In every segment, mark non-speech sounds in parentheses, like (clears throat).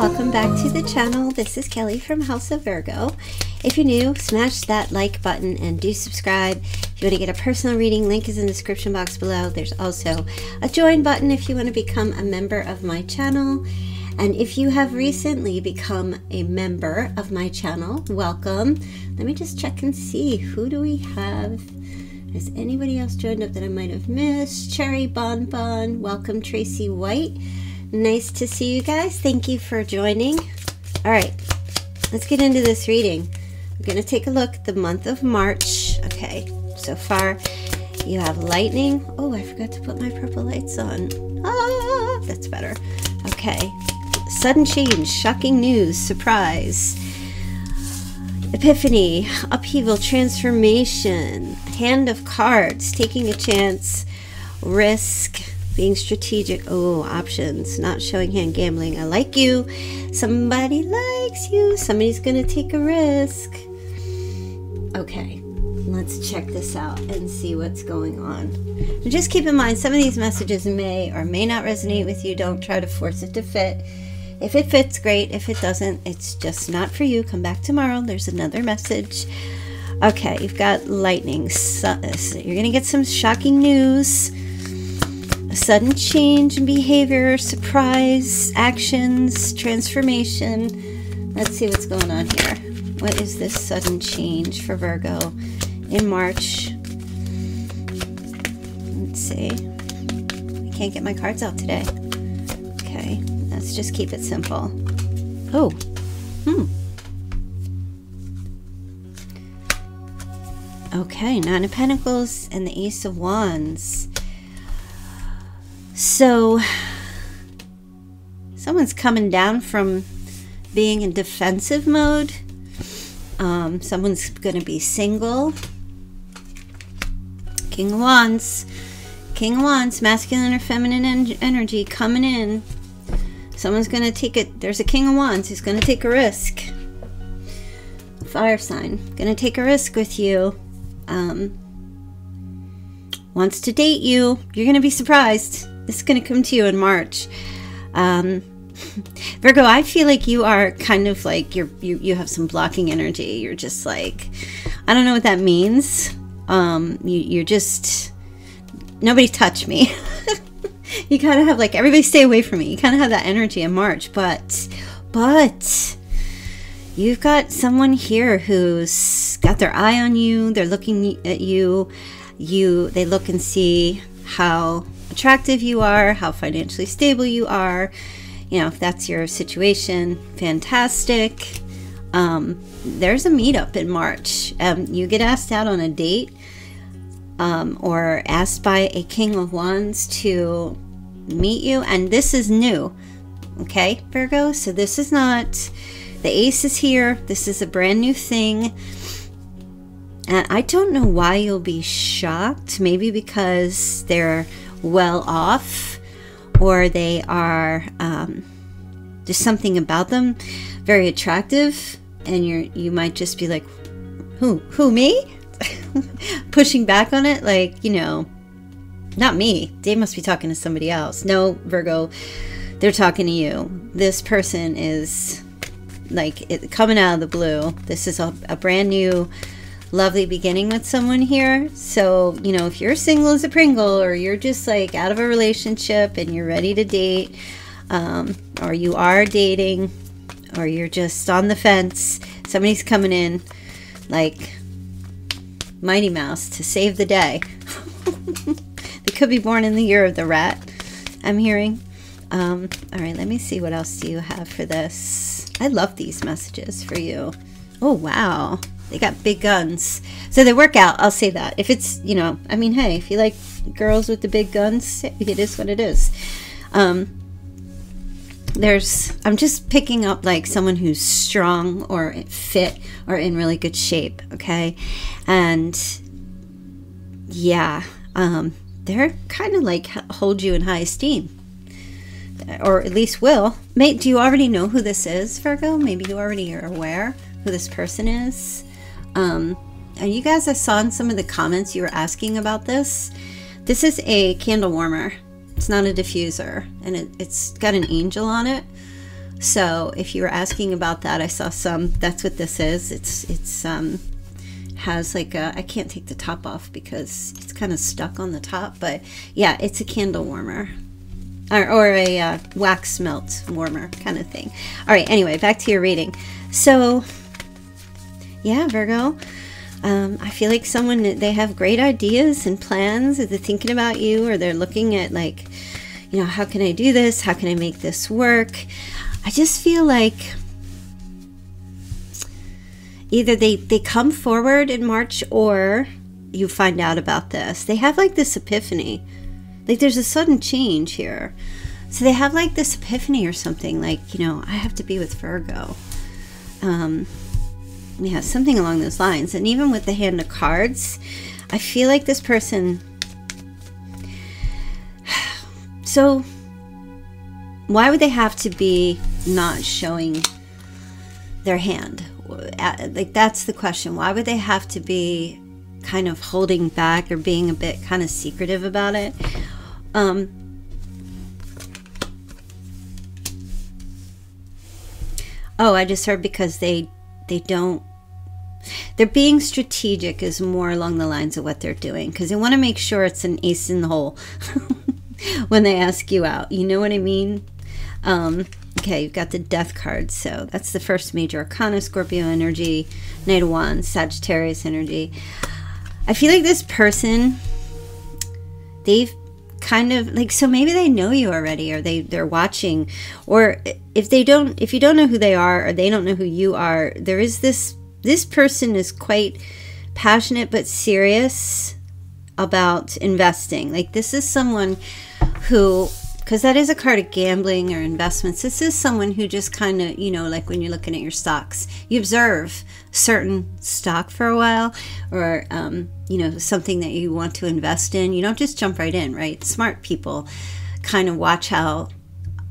welcome back to the channel. This is Kelly from House of Virgo. If you're new, smash that like button and do subscribe. If you want to get a personal reading, link is in the description box below. There's also a join button if you want to become a member of my channel. And if you have recently become a member of my channel, welcome. Let me just check and see who do we have. Has anybody else joined up that I might have missed? Cherry Bonbon, welcome Tracy White. Nice to see you guys. Thank you for joining. All right, let's get into this reading. I'm going to take a look at the month of March. Okay, so far you have lightning. Oh, I forgot to put my purple lights on. Ah, that's better. Okay, sudden change, shocking news, surprise. Epiphany, upheaval, transformation, hand of cards, taking a chance, risk, being strategic. Oh, options, not showing hand gambling. I like you. Somebody likes you. Somebody's going to take a risk. Okay, let's check this out and see what's going on. just keep in mind, some of these messages may or may not resonate with you. Don't try to force it to fit. If it fits, great. If it doesn't, it's just not for you. Come back tomorrow. There's another message. Okay, you've got lightning. So, you're going to get some shocking news a sudden change in behavior, surprise, actions, transformation. Let's see what's going on here. What is this sudden change for Virgo in March? Let's see. I can't get my cards out today. Okay, let's just keep it simple. Oh, hmm. Okay, Nine of Pentacles and the Ace of Wands. So, someone's coming down from being in defensive mode. Um, someone's going to be single. King of Wands. King of Wands, masculine or feminine en energy coming in. Someone's going to take it. There's a King of Wands who's going to take a risk. Fire sign. Going to take a risk with you. Um, wants to date you. You're going to be surprised. Is going to come to you in March. Um, Virgo, I feel like you are kind of like you're you, you have some blocking energy. You're just like I don't know what that means. Um, you, you're just nobody touch me. (laughs) you kind of have like everybody stay away from me. You kind of have that energy in March, but but you've got someone here who's got their eye on you. They're looking at you. You they look and see how attractive you are, how financially stable you are. You know, if that's your situation, fantastic. Um, there's a meetup in March. Um, you get asked out on a date um, or asked by a King of Wands to meet you, and this is new. Okay, Virgo? So this is not, the ace is here. This is a brand new thing. And I don't know why you'll be shocked. Maybe because they're well off or they are um, just something about them very attractive and you're you might just be like who who me? (laughs) Pushing back on it like you know not me. They must be talking to somebody else. No virgo they're talking to you. This person is like it, coming out of the blue. This is a, a brand new lovely beginning with someone here. So, you know, if you're single as a Pringle or you're just like out of a relationship and you're ready to date, um, or you are dating, or you're just on the fence, somebody's coming in like Mighty Mouse to save the day. (laughs) they could be born in the year of the rat, I'm hearing. Um, all right, let me see what else do you have for this. I love these messages for you. Oh, wow. They got big guns. So they work out, I'll say that. If it's, you know, I mean, hey, if you like girls with the big guns, it is what it is. Um, there's, I'm just picking up like someone who's strong or fit or in really good shape, okay? And yeah, um, they're kind of like hold you in high esteem or at least will. Mate, do you already know who this is, Virgo? Maybe you already are aware who this person is. Um, and you guys, I saw in some of the comments you were asking about this. This is a candle warmer. It's not a diffuser, and it, has got an angel on it. So if you were asking about that, I saw some. That's what this is. It's it's um has like a I can't take the top off because it's kind of stuck on the top, but yeah, it's a candle warmer. Or, or a uh, wax melt warmer kind of thing. All right, anyway, back to your reading. So, yeah, Virgo, um, I feel like someone, they have great ideas and plans. They're thinking about you or they're looking at, like, you know, how can I do this? How can I make this work? I just feel like either they, they come forward in March or you find out about this. They have like this epiphany. Like there's a sudden change here. So they have like this epiphany or something, like, you know, I have to be with Virgo. Um, yeah, something along those lines. And even with the hand of cards, I feel like this person. (sighs) So, why would they have to be not showing their hand? Like, that's the question. Why would they have to be kind of holding back or being a bit kind of secretive about it? Um, oh, I just heard because they they don't they're being strategic is more along the lines of what they're doing because they want to make sure it's an ace in the hole (laughs) when they ask you out. You know what I mean? Um, okay, you've got the death card. So that's the first major arcana Scorpio energy, Knight of Wands, Sagittarius energy. I feel like this person, they've kind of like so maybe they know you already or they they're watching or if they don't if you don't know who they are or they don't know who you are there is this this person is quite passionate but serious about investing like this is someone who because that is a card of gambling or investments. This is someone who just kind of, you know, like when you're looking at your stocks, you observe certain stock for a while or, um, you know, something that you want to invest in. You don't just jump right in, right? Smart people kind of watch how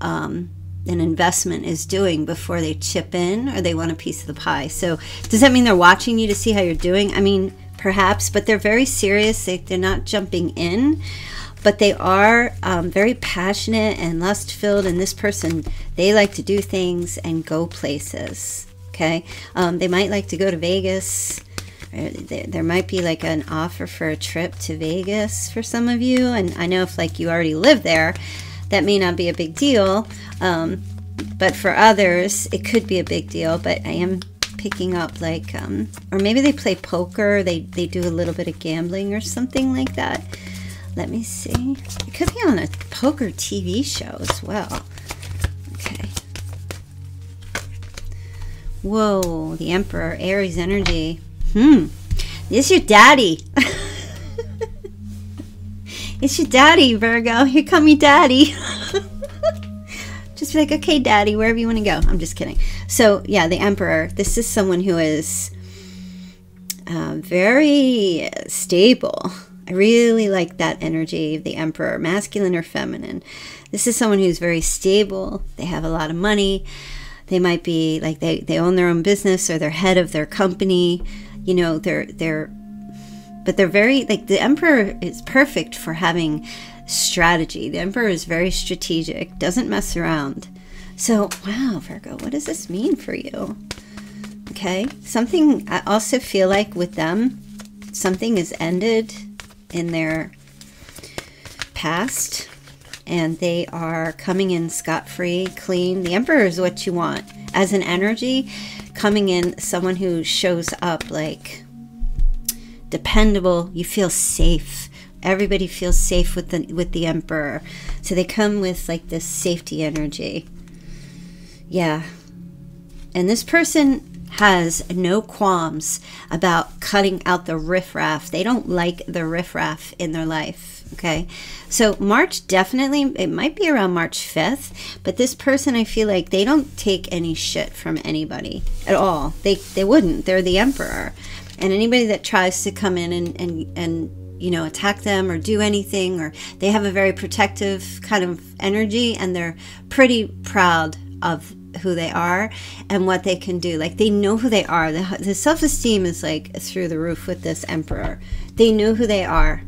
um, an investment is doing before they chip in or they want a piece of the pie. So, does that mean they're watching you to see how you're doing? I mean, perhaps, but they're very serious. They, they're not jumping in but they are um, very passionate and lust filled. And this person, they like to do things and go places. Okay, um, they might like to go to Vegas. There might be like an offer for a trip to Vegas for some of you, and I know if like you already live there, that may not be a big deal. Um, but for others, it could be a big deal. But I am picking up like, um, or maybe they play poker. They they do a little bit of gambling or something like that. Let me see. It could be on a poker TV show as well. Okay. Whoa, the Emperor, Aries energy. Hmm. It's your daddy. (laughs) it's your daddy, Virgo. Here come your daddy. (laughs) just be like, okay, daddy, wherever you want to go. I'm just kidding. So, yeah, the Emperor. This is someone who is uh, very stable I really like that energy of the emperor, masculine or feminine. This is someone who's very stable. They have a lot of money. They might be like they, they own their own business or they're head of their company. You know, they're they're but they're very like the emperor is perfect for having strategy. The emperor is very strategic, doesn't mess around. So, wow, Virgo, what does this mean for you? Okay. Something I also feel like with them, something is ended in their past and they are coming in scot free, clean. The Emperor is what you want as an energy, coming in someone who shows up like dependable. You feel safe. Everybody feels safe with the with the Emperor, so they come with like this safety energy. Yeah, and this person has no qualms about cutting out the riffraff. They don't like the riffraff in their life. Okay. So, March definitely, it might be around March 5th, but this person, I feel like they don't take any shit from anybody at all. They, they wouldn't. They're the emperor. And anybody that tries to come in and, and, and, you know, attack them or do anything, or they have a very protective kind of energy and they're pretty proud of who they are and what they can do. Like they know who they are. The, the self esteem is like through the roof with this emperor. They know who they are.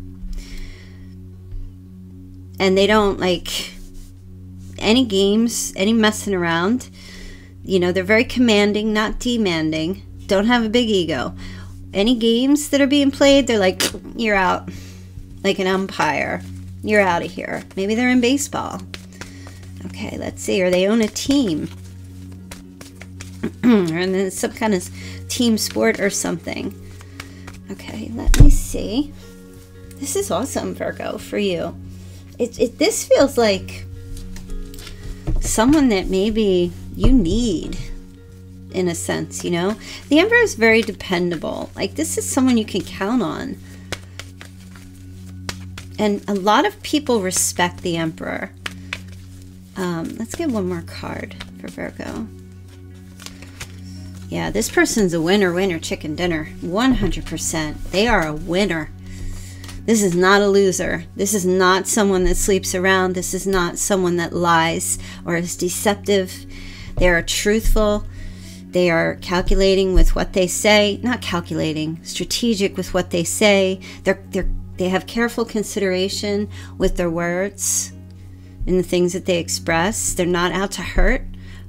And they don't like any games, any messing around. You know, they're very commanding, not demanding. Don't have a big ego. Any games that are being played, they're like, you're out. Like an umpire. You're out of here. Maybe they're in baseball. Okay, let's see. Or they own a team. (clears throat) or in some kind of team sport or something. Okay, let me see. This is awesome, Virgo, for you. It, it this feels like someone that maybe you need in a sense, you know? The Emperor is very dependable. Like, this is someone you can count on. And a lot of people respect the Emperor. Um, let's get one more card for Virgo. Yeah, this person's a winner, winner, chicken dinner. 100%. They are a winner. This is not a loser. This is not someone that sleeps around. This is not someone that lies or is deceptive. They are truthful. They are calculating with what they say, not calculating, strategic with what they say. They're, they're, they have careful consideration with their words and the things that they express. They're not out to hurt,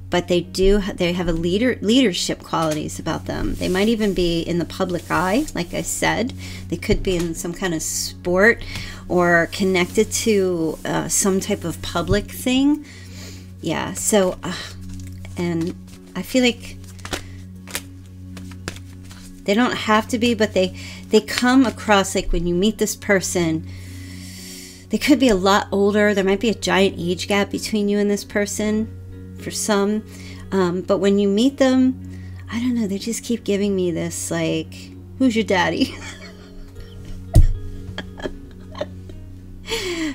but they do they have a leader leadership qualities about them. They might even be in the public eye, like I said. They could be in some kind of sport or connected to uh, some type of public thing. Yeah, so uh, and I feel like they don't have to be, but they they come across like when you meet this person, they could be a lot older. There might be a giant age gap between you and this person for some. Um, but when you meet them, I don't know, they just keep giving me this like, who's your daddy? (laughs)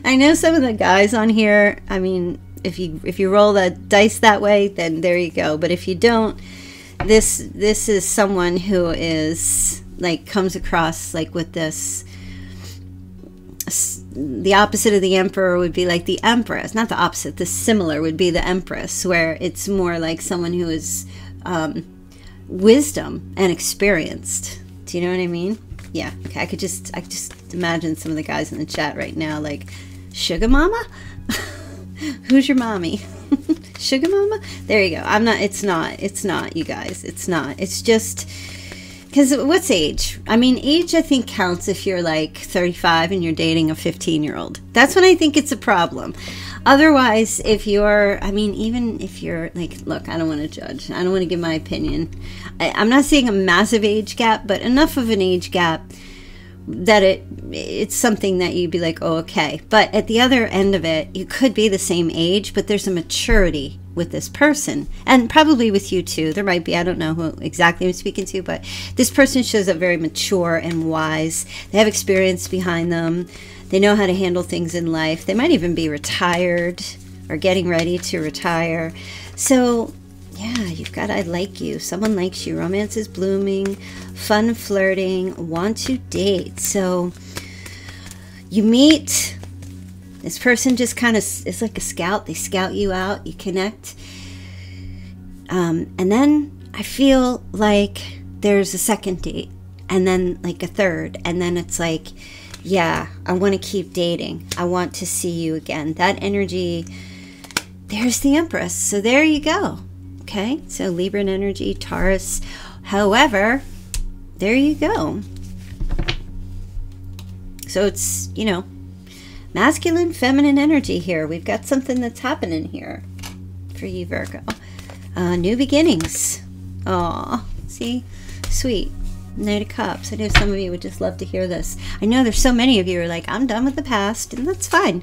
I know some of the guys on here, I mean, if you if you roll the dice that way, then there you go. But if you don't, this this is someone who is like comes across like with this the opposite of the emperor would be like the empress not the opposite the similar would be the empress where it's more like someone who is um, wisdom and experienced. Do you know what i mean? Yeah okay i could just i could just imagine some of the guys in the chat right now like sugar mama (laughs) who's your mommy (laughs) Sugar mama? There you go. I'm not, it's not, it's not, you guys. It's not. It's just, because what's age? I mean, age I think counts if you're like 35 and you're dating a 15 year old. That's when I think it's a problem. Otherwise, if you're, I mean, even if you're like, look, I don't want to judge. I don't want to give my opinion. I, I'm not seeing a massive age gap, but enough of an age gap that it it's something that you'd be like, oh, okay. But at the other end of it, you could be the same age, but there's a maturity with this person, and probably with you too. There might be, I don't know who exactly I'm speaking to, but this person shows up very mature and wise. They have experience behind them. They know how to handle things in life. They might even be retired or getting ready to retire. So yeah, you've got I like you. Someone likes you. Romance is blooming, fun flirting, want to date. So you meet this person just kind of is like a scout. They scout you out, you connect. Um, and then I feel like there's a second date, and then like a third, and then it's like, yeah, I want to keep dating. I want to see you again. That energy, there's the Empress. So there you go. Okay, so Libran energy, Taurus. However, there you go. So it's, you know, masculine, feminine energy here. We've got something that's happening here for you, Virgo. Uh, new beginnings. Aw, see? Sweet. Knight of Cups. I know some of you would just love to hear this. I know there's so many of you are like, I'm done with the past, and that's fine.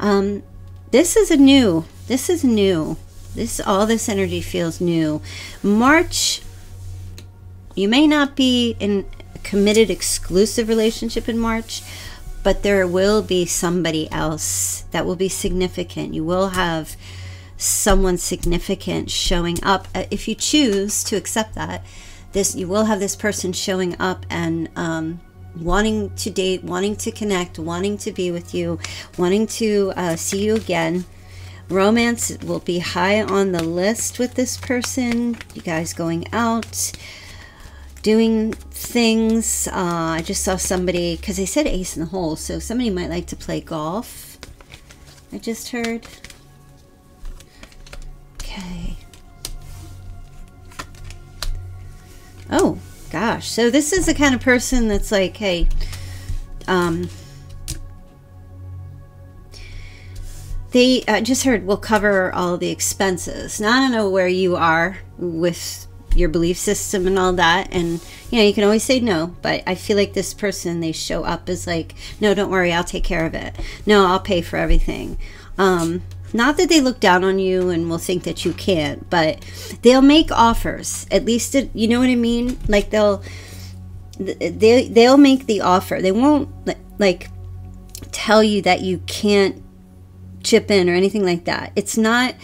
Um, this is a new. This is new. This all this energy feels new. March you may not be in a committed exclusive relationship in March, but there will be somebody else that will be significant. You will have someone significant showing up uh, if you choose to accept that. This you will have this person showing up and um, wanting to date, wanting to connect, wanting to be with you, wanting to uh, see you again. Romance will be high on the list with this person. You guys going out, doing things. Uh, I just saw somebody, because they said ace in the hole, so somebody might like to play golf. I just heard. Okay. Oh, gosh. So this is the kind of person that's like, hey, um, they uh, just heard we'll cover all the expenses. Now I don't know where you are with your belief system and all that, and you know you can always say no. But I feel like this person they show up as like, no, don't worry, I'll take care of it. No, I'll pay for everything. Um, not that they look down on you and will think that you can't, but they'll make offers. At least it, you know what I mean. Like they'll they they'll make the offer. They won't like tell you that you can't chip in or anything like that. It's not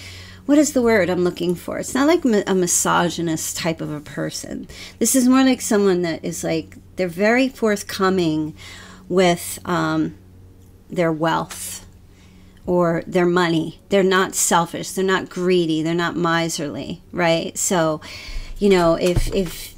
what is the word I'm looking for? It's not like a misogynist type of a person. This is more like someone that is like they're very forthcoming with um, their wealth or their money. They're not selfish. They're not greedy. They're not miserly, right? So, you know, if if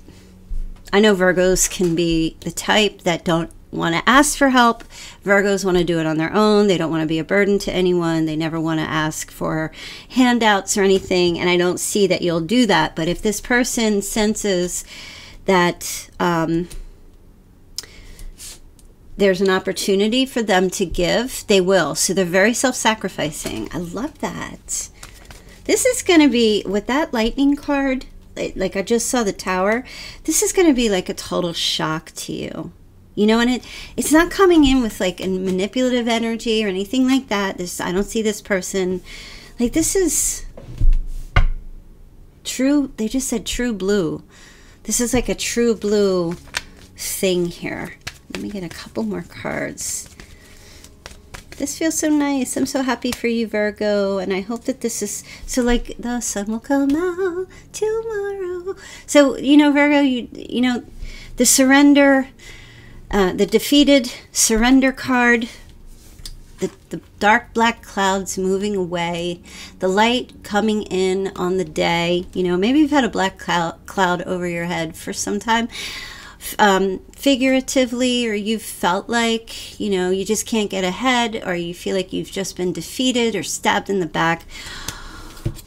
I know Virgos can be the type that don't want to ask for help. Virgos want to do it on their own. They don't want to be a burden to anyone. They never want to ask for handouts or anything. And I don't see that you'll do that. But if this person senses that um, there's an opportunity for them to give, they will. So they're very self sacrificing. I love that. This is going to be with that lightning card. Like I just saw the tower. This is going to be like a total shock to you you know and it it's not coming in with like a manipulative energy or anything like that. This i don't see this person. Like this is true they just said true blue. This is like a true blue thing here. Let me get a couple more cards. This feels so nice. I'm so happy for you virgo and i hope that this is so like the sun will come out tomorrow. So you know virgo you you know the surrender uh, the defeated surrender card, the, the dark black clouds moving away, the light coming in on the day. You know, maybe you've had a black cloud, cloud over your head for some time. Um, figuratively, or you've felt like, you know, you just can't get ahead, or you feel like you've just been defeated or stabbed in the back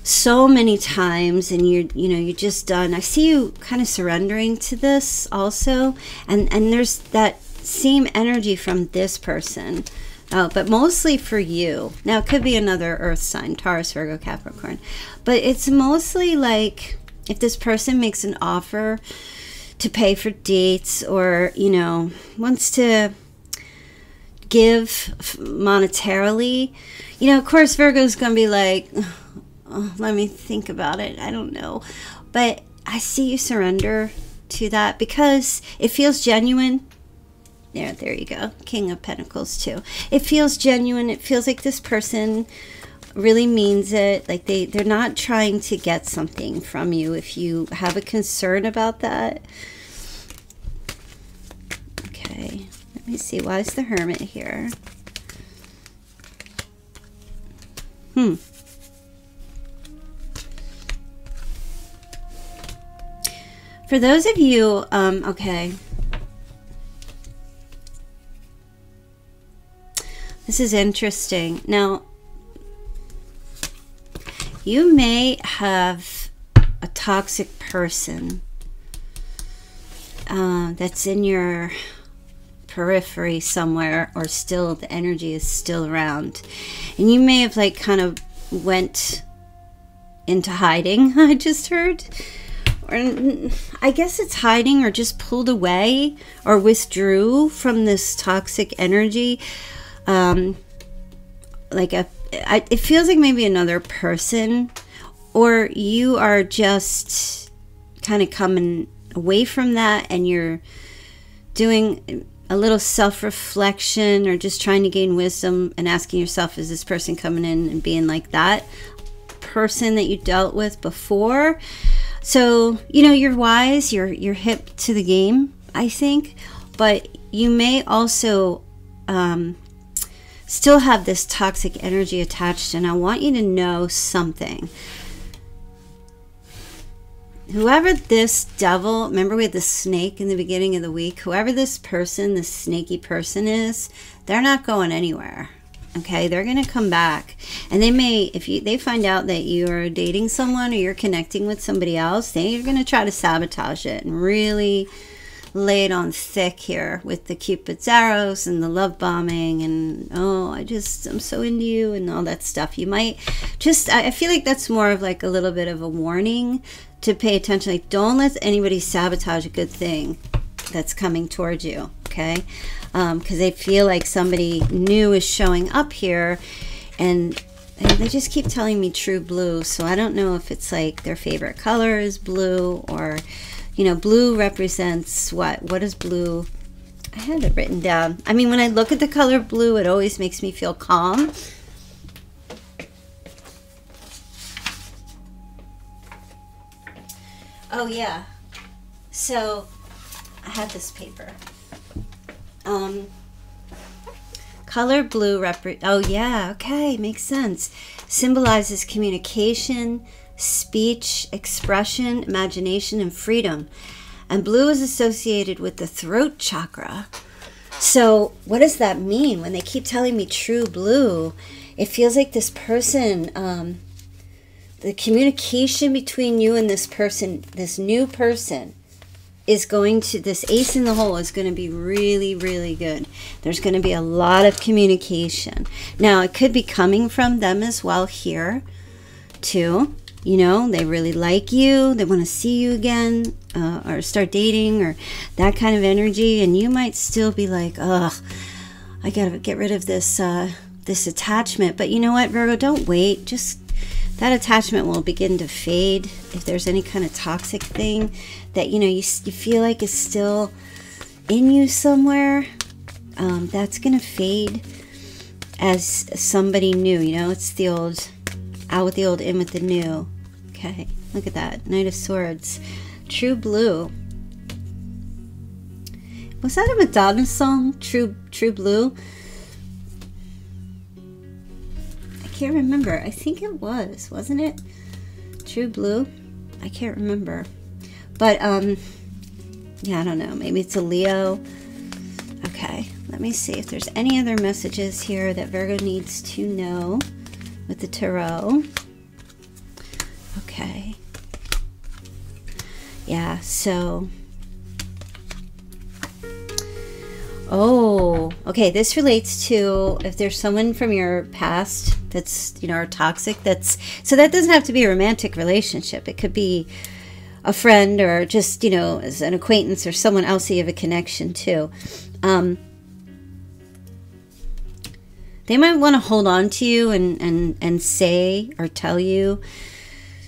so many times and you're you know you're just done. I see you kind of surrendering to this also and and there's that same energy from this person uh, but mostly for you. Now it could be another earth sign taurus virgo capricorn but it's mostly like if this person makes an offer to pay for dates or you know wants to give monetarily you know of course virgo's gonna be like (sighs) let me think about it. I don't know. But I see you surrender to that because it feels genuine. There, there you go. King of Pentacles, too. It feels genuine. It feels like this person really means it. Like they, they're not trying to get something from you if you have a concern about that. Okay, let me see. Why is the Hermit here? Hmm. For those of you, um, okay. This is interesting. Now, you may have a toxic person uh, that's in your periphery somewhere or still the energy is still around and you may have like kind of went into hiding (laughs) i just heard or I guess it's hiding or just pulled away or withdrew from this toxic energy. Um, like a, I, it feels like maybe another person, or you are just kind of coming away from that and you're doing a little self reflection or just trying to gain wisdom and asking yourself, is this person coming in and being like that person that you dealt with before? So, you know, you're wise, you're you're hip to the game, I think, but you may also um, still have this toxic energy attached, and I want you to know something. Whoever this devil, remember we had the snake in the beginning of the week, whoever this person, this snaky person is, they're not going anywhere. Okay they're going to come back. And they may if you they find out that you're dating someone or you're connecting with somebody else they're going to try to sabotage it and really lay it on thick here with the cupid's arrows and the love bombing and oh i just i'm so into you and all that stuff. You might just i feel like that's more of like a little bit of a warning to pay attention. Like don't let anybody sabotage a good thing that's coming towards you okay because um, they feel like somebody new is showing up here and they just keep telling me true blue. So i don't know if it's like their favorite color is blue or you know blue represents what? What is blue? I had it written down. I mean when i look at the color blue it always makes me feel calm. Oh yeah. So i had this paper um, color blue repre- oh yeah okay makes sense. Symbolizes communication speech expression imagination and freedom. And blue is associated with the throat chakra. So what does that mean? When they keep telling me true blue it feels like this person um, the communication between you and this person this new person is going to this ace in the hole is going to be really really good. There's going to be a lot of communication. Now it could be coming from them as well here too. You know they really like you they want to see you again uh, or start dating or that kind of energy and you might still be like ugh i gotta get rid of this uh, this attachment. But you know what virgo don't wait. Just that attachment will begin to fade if there's any kind of toxic thing that you know you, you feel like is still in you somewhere um, that's gonna fade as somebody new you know? It's the old out with the old in with the new. Okay look at that. Knight of swords. True blue. Was that a madonna song? True true blue? I can't remember. I think it was wasn't it? True blue? I can't remember but, um, yeah, I don't know. Maybe it's a Leo. Okay, let me see if there's any other messages here that Virgo needs to know with the tarot. Okay. Yeah, so. Oh, okay. This relates to if there's someone from your past that's, you know, or toxic, that's. So that doesn't have to be a romantic relationship. It could be a friend or just, you know, as an acquaintance or someone else you have a connection to. Um, they might want to hold on to you and, and, and say or tell you,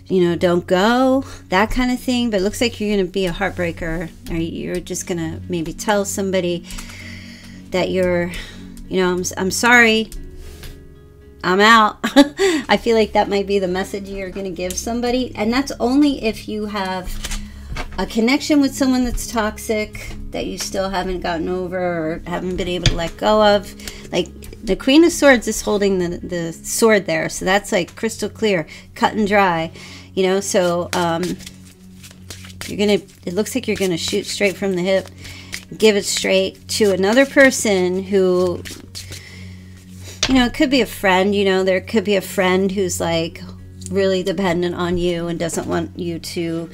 you know, don't go, that kind of thing. But it looks like you're going to be a heartbreaker or you're just going to maybe tell somebody that you're, you know, I'm, I'm sorry, I'm out. (laughs) I feel like that might be the message you're going to give somebody. And that's only if you have a connection with someone that's toxic that you still haven't gotten over or haven't been able to let go of. Like the Queen of Swords is holding the, the sword there. So that's like crystal clear, cut and dry. You know, so um, you're going to, it looks like you're going to shoot straight from the hip, give it straight to another person who you know, it could be a friend, you know, there could be a friend who's like really dependent on you and doesn't want you to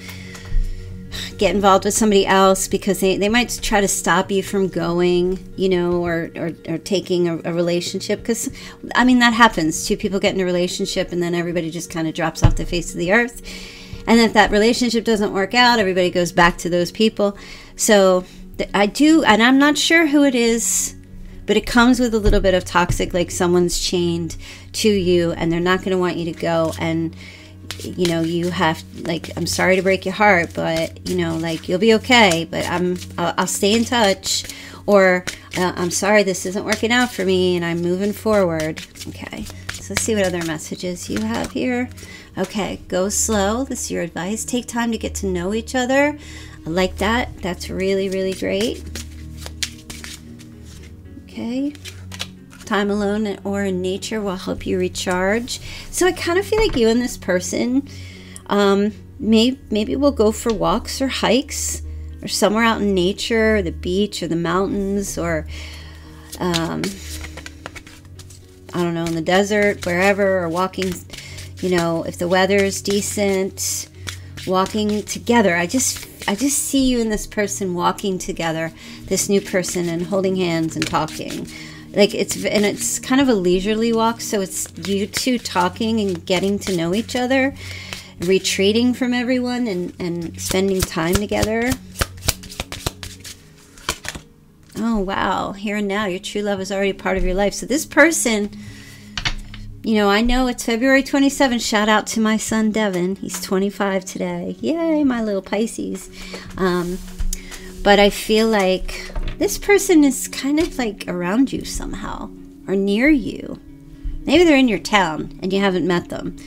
get involved with somebody else because they, they might try to stop you from going, you know, or, or, or taking a, a relationship. Because, I mean, that happens. Two people get in a relationship and then everybody just kind of drops off the face of the earth. And if that relationship doesn't work out, everybody goes back to those people. So I do, and I'm not sure who it is but it comes with a little bit of toxic like someone's chained to you and they're not going to want you to go and you know you have like i'm sorry to break your heart but you know like you'll be okay but i'm i'll, I'll stay in touch or uh, i'm sorry this isn't working out for me and i'm moving forward. Okay so let's see what other messages you have here. Okay go slow. This is your advice. Take time to get to know each other. I like that. That's really really great Okay. Time alone or in nature will help you recharge. So I kind of feel like you and this person um, may, maybe we'll go for walks or hikes or somewhere out in nature, or the beach or the mountains or um, I don't know, in the desert, wherever, or walking, you know, if the weather's decent, walking together. I just I just see you and this person walking together, this new person and holding hands and talking. Like it's and it's kind of a leisurely walk, so it's you two talking and getting to know each other, retreating from everyone and and spending time together. Oh wow, here and now your true love is already part of your life. So this person you know, I know it's February 27th. Shout out to my son Devin. He's 25 today. Yay, my little Pisces. Um, but I feel like this person is kind of like around you somehow or near you. Maybe they're in your town and you haven't met them,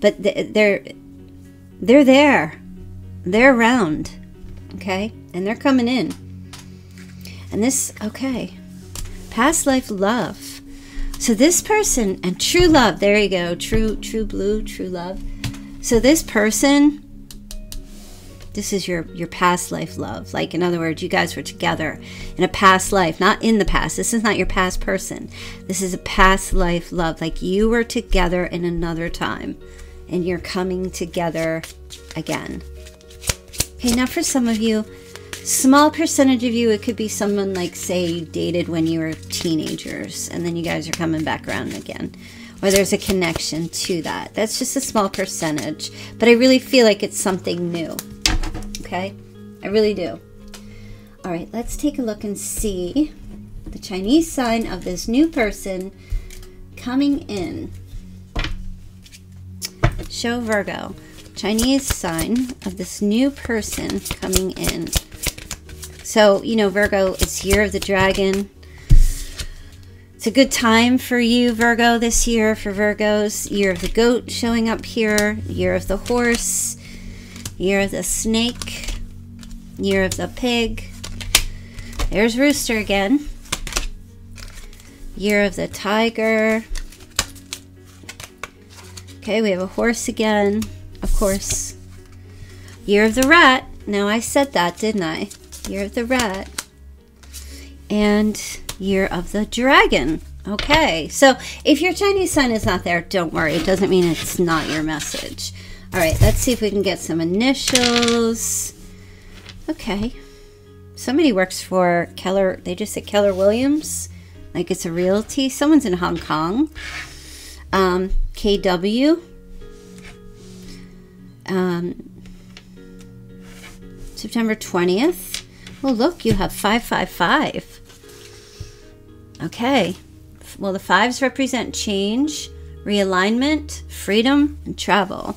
but they're they're there. They're around. Okay? And they're coming in. And this okay. Past life love so this person and true love, there you go, true true blue, true love. So this person this is your your past life love. Like in other words, you guys were together in a past life, not in the past. This is not your past person. This is a past life love. Like you were together in another time and you're coming together again. Okay, now for some of you, small percentage of you, it could be someone like, say, you dated when you were teenagers and then you guys are coming back around again. Or there's a connection to that. That's just a small percentage. But I really feel like it's something new. Okay? I really do. All right, let's take a look and see the Chinese sign of this new person coming in. Show Virgo. Chinese sign of this new person coming in. So, you know, Virgo, it's year of the dragon. It's a good time for you, Virgo, this year for Virgos. Year of the goat showing up here. Year of the horse. Year of the snake. Year of the pig. There's Rooster again. Year of the tiger. Okay, we have a horse again, of course. Year of the rat. Now I said that, didn't I? Year of the Rat, and Year of the Dragon. Okay, so if your Chinese sign is not there, don't worry. It doesn't mean it's not your message. All right, let's see if we can get some initials. Okay. Somebody works for Keller, they just said Keller Williams, like it's a realty. Someone's in Hong Kong. Um, KW. Um, September 20th. Well, look, you have 555. Okay. Well, the fives represent change, realignment, freedom, and travel.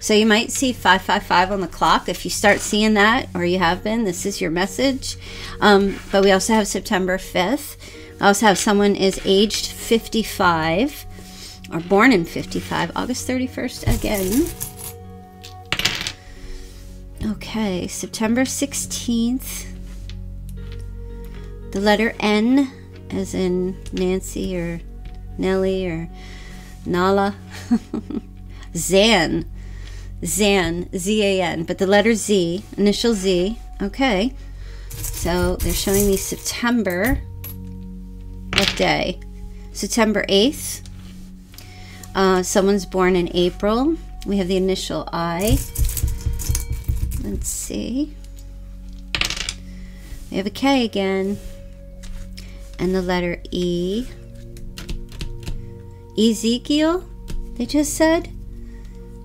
So you might see 555 on the clock. If you start seeing that, or you have been, this is your message. Um, but we also have September 5th. I also have someone is aged 55 or born in 55, August 31st again. Okay, September 16th. The letter N, as in Nancy or Nellie or Nala. (laughs) Zan. Zan. Z A N. But the letter Z, initial Z. Okay. So they're showing me September. What day? September 8th. Uh, someone's born in April. We have the initial I. Let's see. We have a K again and the letter E. Ezekiel, they just said.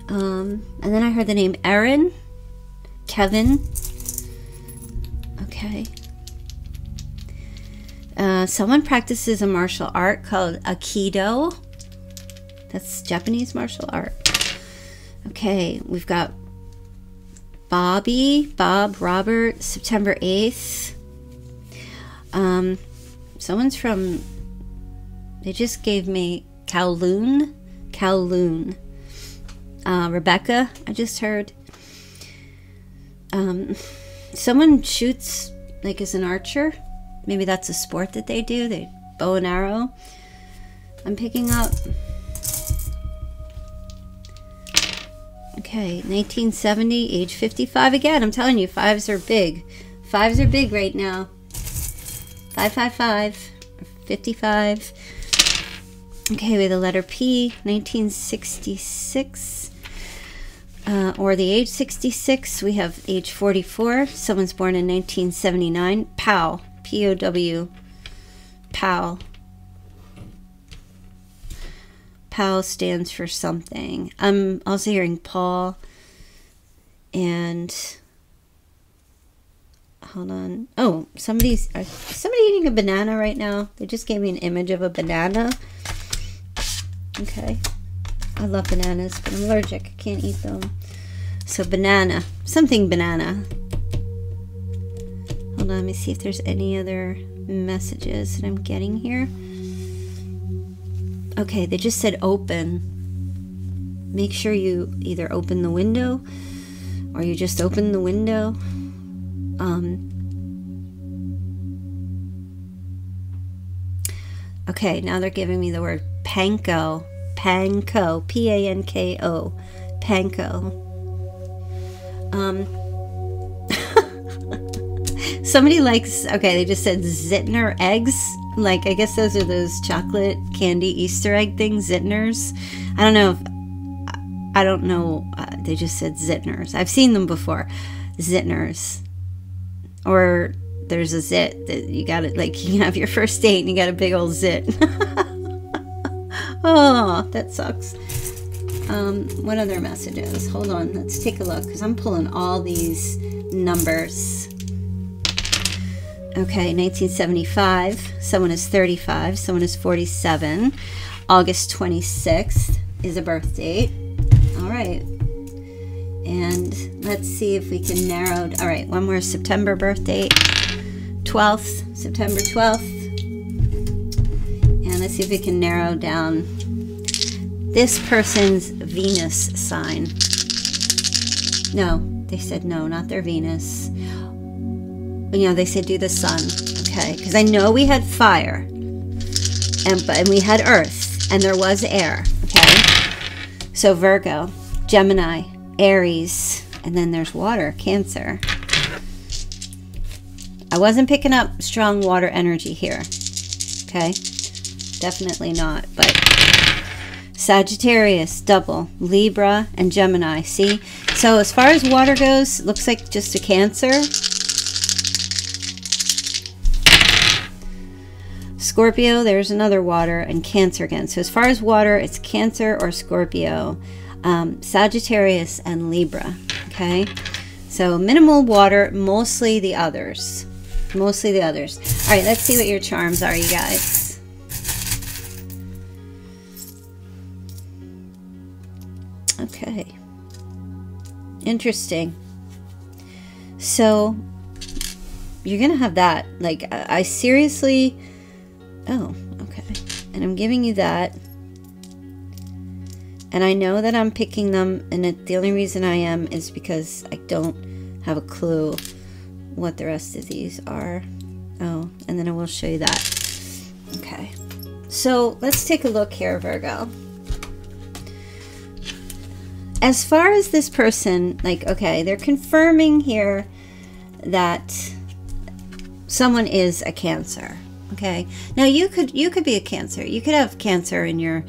Um, and then I heard the name Aaron, Kevin. Okay. Uh, someone practices a martial art called Aikido. That's Japanese martial art. Okay, we've got Bobby, Bob, Robert, September 8th. Um, Someone's from. They just gave me Kowloon. Kowloon. Uh, Rebecca, I just heard. Um, someone shoots like as an archer. Maybe that's a sport that they do. They bow and arrow. I'm picking up. Okay, 1970, age 55 again. I'm telling you, fives are big. Fives are big right now. 555 55. Okay, have the letter P, 1966. Uh, or the age 66. We have age 44. Someone's born in 1979. POW. P O W. POW. POW stands for something. I'm also hearing Paul and hold on. Oh, somebody's somebody eating a banana right now. They just gave me an image of a banana. Okay. I love bananas, but I'm allergic. I can't eat them. So banana. Something banana. Hold on, let me see if there's any other messages that I'm getting here. Okay, they just said open. Make sure you either open the window or you just open the window. Um, okay, now they're giving me the word panko. Panko. P A N K O. Panko. Um, (laughs) somebody likes, okay, they just said Zitner eggs. Like, I guess those are those chocolate candy Easter egg things, Zitners. I don't know if, I don't know, uh, they just said Zitners. I've seen them before. Zitners. Or there's a zit that you got it, like (laughs) you have your first date and you got a big old zit. (laughs) oh, that sucks. Um, what other messages? Hold on, let's take a look because I'm pulling all these numbers. Okay, 1975. Someone is 35. Someone is 47. August 26th is a birth date. All right. Let's see if we can narrow. All right, one more September birth date. 12th, September 12th. And let's see if we can narrow down this person's Venus sign. No, they said no, not their Venus you know, they said do the sun, okay? Because I know we had fire, and but and we had earth, and there was air, okay? So Virgo, Gemini, Aries, and then there's water, Cancer. I wasn't picking up strong water energy here, okay? Definitely not, but Sagittarius, double, Libra, and Gemini. See? So as far as water goes, looks like just a Cancer. Scorpio, there's another water, and Cancer again. So as far as water, it's Cancer or Scorpio, um, Sagittarius, and Libra. Okay, so minimal water, mostly the others. Mostly the others. All right, let's see what your charms are, you guys. Okay. Interesting. So you're gonna have that. Like I seriously Oh, okay. And I'm giving you that. And I know that I'm picking them, and it, the only reason I am is because I don't have a clue what the rest of these are. Oh, and then I will show you that. Okay. So let's take a look here, Virgo. As far as this person, like, okay, they're confirming here that someone is a Cancer okay now you could you could be a cancer you could have cancer in your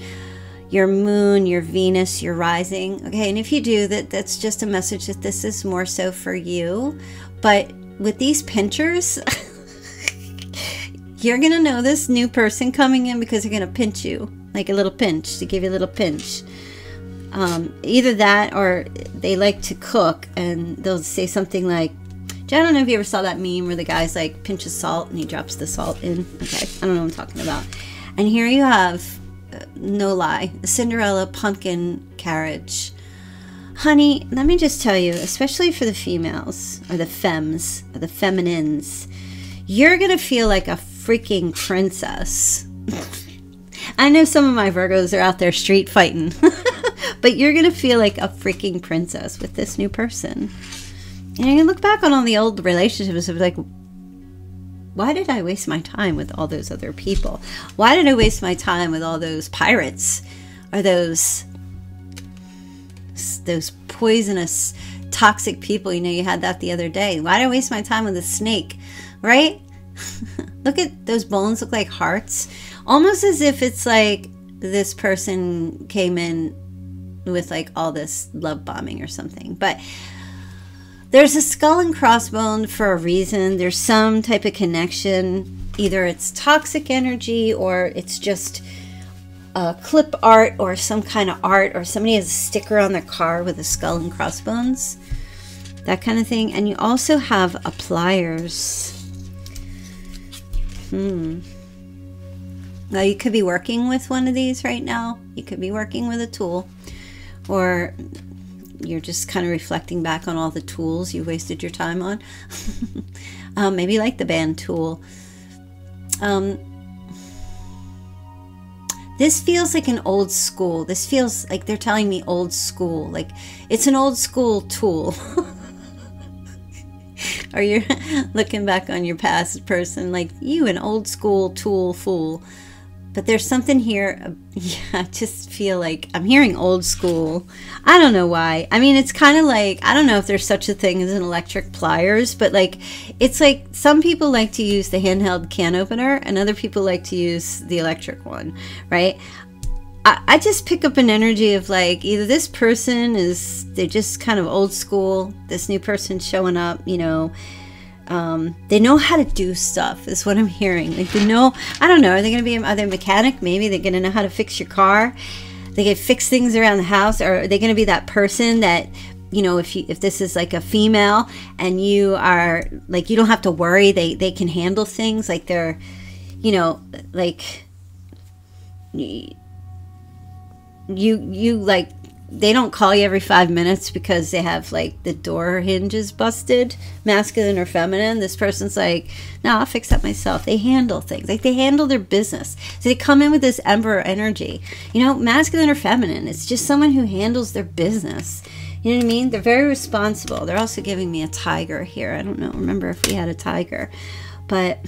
your moon your venus your rising okay and if you do that that's just a message that this is more so for you but with these pinchers (laughs) you're gonna know this new person coming in because they're gonna pinch you like a little pinch to give you a little pinch um, either that or they like to cook and they'll say something like I don't know if you ever saw that meme where the guy's like pinches salt and he drops the salt in. Okay, I don't know what I'm talking about. And here you have, no lie, Cinderella pumpkin carriage. Honey, let me just tell you, especially for the females or the femmes or the feminines, you're gonna feel like a freaking princess. (laughs) I know some of my Virgos are out there street fighting, (laughs) but you're gonna feel like a freaking princess with this new person. And you look back on all the old relationships of like, why did I waste my time with all those other people? Why did I waste my time with all those pirates or those those poisonous toxic people? You know, you had that the other day. Why did I waste my time with a snake? Right? (laughs) look at those bones look like hearts. Almost as if it's like this person came in with like all this love bombing or something. But there's a skull and crossbone for a reason. There's some type of connection. Either it's toxic energy or it's just a clip art or some kind of art or somebody has a sticker on their car with a skull and crossbones. That kind of thing. And you also have a pliers. Hmm. Now you could be working with one of these right now. You could be working with a tool or you're just kind of reflecting back on all the tools you wasted your time on. (laughs) um, maybe like the band tool. Um, this feels like an old school. This feels like they're telling me old school. Like it's an old school tool. (laughs) Are you're (laughs) looking back on your past person like you an old school tool fool but there's something here uh, (laughs) yeah i just feel like i'm hearing old school. I don't know why. I mean it's kind of like i don't know if there's such a thing as an electric pliers but like it's like some people like to use the handheld can opener and other people like to use the electric one right? I, I just pick up an energy of like either this person is they're just kind of old school this new person showing up you know um, they know how to do stuff is what i'm hearing. Like they know i don't know are they going to be another mechanic? Maybe they're going to know how to fix your car. They can fix things around the house or are they going to be that person that you know if you if this is like a female and you are like you don't have to worry they they can handle things like they're you know like you you like they don't call you every five minutes because they have like the door hinges busted, masculine or feminine. This person's like, no, I'll fix that myself. They handle things like they handle their business. So they come in with this emperor energy. You know, masculine or feminine. It's just someone who handles their business. You know what I mean? They're very responsible. They're also giving me a tiger here. I don't know. Remember if we had a tiger, but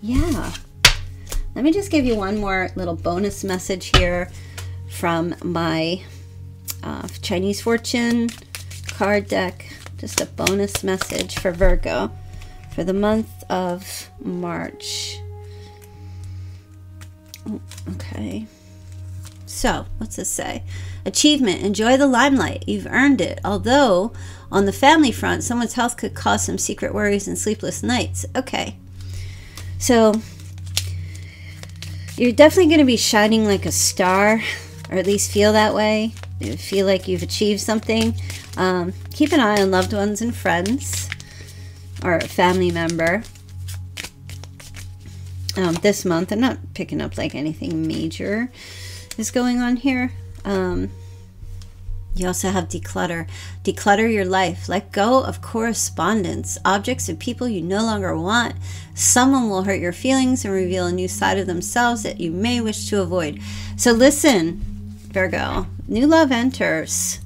yeah. Let me just give you one more little bonus message here from my uh, Chinese fortune card deck. Just a bonus message for Virgo for the month of March. Okay. So, what's this say? Achievement. Enjoy the limelight. You've earned it. Although, on the family front, someone's health could cause some secret worries and sleepless nights. Okay. So, you're definitely going to be shining like a star, or at least feel that way feel like you've achieved something, um, keep an eye on loved ones and friends or a family member. Um, this month, I'm not picking up like anything major is going on here. Um, you also have declutter. Declutter your life. Let go of correspondence, objects, and people you no longer want. Someone will hurt your feelings and reveal a new side of themselves that you may wish to avoid. So listen, Virgo. New love enters.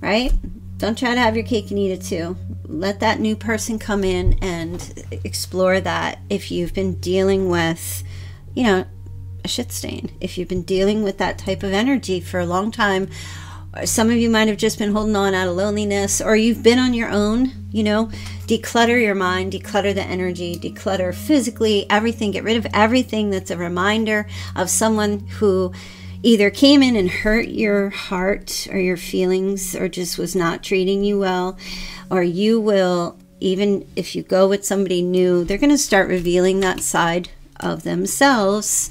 Right? Don't try to have your cake and eat it too. Let that new person come in and explore that. If you've been dealing with, you know, a shit stain, if you've been dealing with that type of energy for a long time, some of you might have just been holding on out of loneliness, or you've been on your own, you know, declutter your mind, declutter the energy, declutter physically everything, get rid of everything that's a reminder of someone who either came in and hurt your heart or your feelings or just was not treating you well, or you will, even if you go with somebody new, they're going to start revealing that side of themselves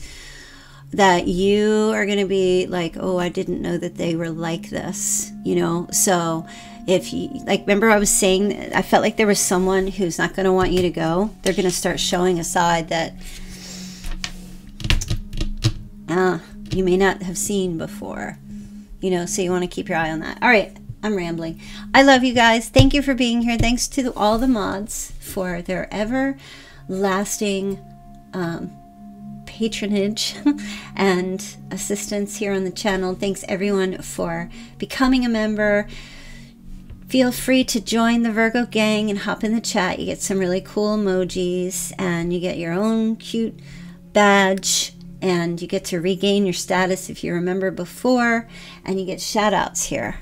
that you are going to be like, oh, I didn't know that they were like this, you know? So if you, like, remember I was saying, I felt like there was someone who's not going to want you to go. They're going to start showing a side that, ah, you may not have seen before. You know, so you want to keep your eye on that. All right, I'm rambling. I love you guys. Thank you for being here. Thanks to all the mods for their everlasting um, patronage (laughs) and assistance here on the channel. Thanks everyone for becoming a member. Feel free to join the Virgo gang and hop in the chat. You get some really cool emojis and you get your own cute badge and you get to regain your status if you remember before, and you get shout outs here.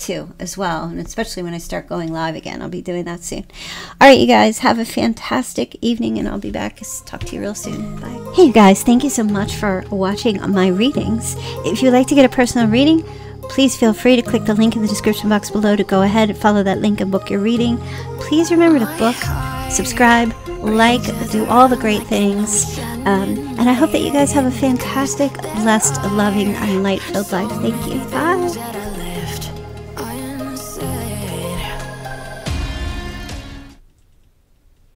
too, as well. And especially when I start going live again, I'll be doing that soon. All right, you guys, have a fantastic evening, and I'll be back. Talk to you real soon. Bye. Hey, you guys, thank you so much for watching my readings. If you'd like to get a personal reading, please feel free to click the link in the description box below to go ahead and follow that link and book your reading. Please remember to book, subscribe, like, do all the great things. Um, and I hope that you guys have a fantastic, blessed, loving, and light filled life. Thank you. Bye.